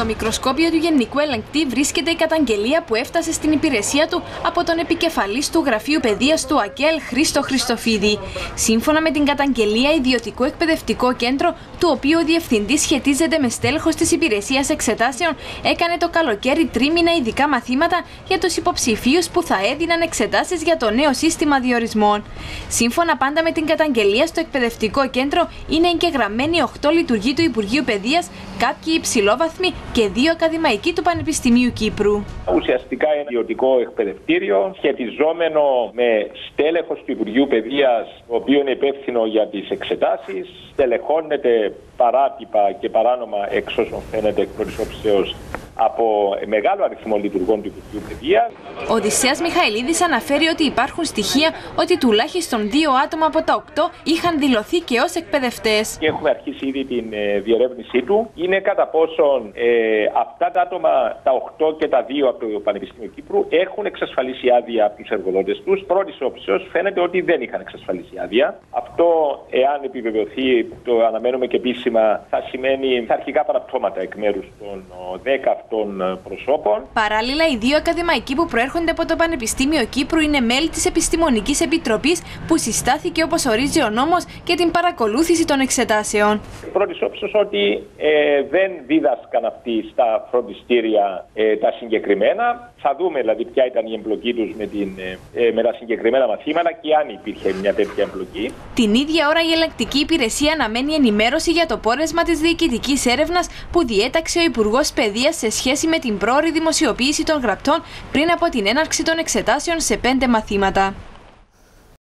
Στο μικροσκόπιο του Γενικού Ελεγκτή βρίσκεται η καταγγελία που έφτασε στην υπηρεσία του από τον επικεφαλής του Γραφείου Παιδείας του ΑΚΕΛ Χρήστο Χριστοφίδη. Σύμφωνα με την καταγγελία, ιδιωτικό εκπαιδευτικό κέντρο, του οποίου ο διευθυντής σχετίζεται με στέλεχο της υπηρεσίας εξετάσεων, έκανε το καλοκαίρι τρίμηνα ειδικά μαθήματα για τους υποψηφίους που θα έδιναν εξετάσεις για το νέο σύστημα διορισμών. Σύμφωνα πάντα με την καταγγελία, στο εκπαιδευτικό κέντρο είναι εγγεγραμμένοι 8 λειτουργοί του Υπουργείου Παιδείας, κάποιοι υψηλόβαθμοι και δύο ακαδημαϊκοί του Πανεπιστημίου Κύπρου. Ουσιαστικά είναι ιδιωτικό εκπαιδευτήριο σχετιζόμενο με στέλεχος του Υπουργείου Παιδείας, το οποίος είναι υπεύθυνο για τις εξετάσεις. Στελεχώνεται παράτυπα και παράνομα, εξ όσων φαίνεται εκ πρώτη από μεγάλο αριθμό λειτουργών του Υπουργείου Παιδείας. Ο Οδυσσέας Μιχαηλίδης αναφέρει ότι υπάρχουν στοιχεία ότι τουλάχιστον δύο άτομα από τα οκτώ είχαν δηλωθεί και ως εκπαιδευτές. Έχουμε αρχίσει ήδη την ε, διερεύνησή του. Είναι κατά πόσον ε, αυτά τα άτομα, τα οκτώ και τα δύο από το Πανεπιστήμιο Κύπρου, έχουν εξασφαλίσει άδεια από τους εργοδότες τους. Πρώτης όψεως φαίνεται ότι δεν είχαν εξασφαλίσει άδεια. Αυτό, εάν επιβεβαιωθεί, το αναμένουμε και επίσημα, θα σημαίνει θα αρχικά παραπτώματα εκ μέρους των 10 των ε, προσώπων. Παράλληλα, οι δύο ακαδημαϊκοί που προέρχονται από το Πανεπιστήμιο Κύπρου είναι μέλη της Επιστημονικής Επιτροπής που συστάθηκε όπως ορίζει ο νόμος και την παρακολούθηση των εξετάσεων. Πρώτη όψη ότι ε, δεν δίδασκαν αυτοί στα φροντιστήρια ε, τα συγκεκριμένα. Θα δούμε δηλαδή ποια ήταν η εμπλοκή τους με, ε, ε, με τα συγκεκριμένα μαθήματα και αν υπήρχε μια τέτοια εμπλοκή. Την ίδια ώρα η ελεκτική υπηρεσία αναμένει ενημέρωση για το πόρεσμα της διοικητικής έρευνας που διέταξε ο Υπουργός Παιδείας σε σχέση με την πρόορη δημοσιοποίηση των γραπτών πριν από την έναρξη των εξετάσεων σε πέντε μαθήματα.